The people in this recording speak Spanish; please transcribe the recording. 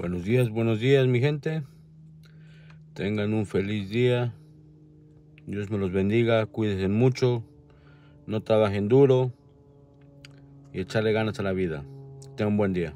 Buenos días, buenos días mi gente. Tengan un feliz día. Dios me los bendiga. Cuídense mucho. No trabajen duro. Y echarle ganas a la vida. Tengan un buen día.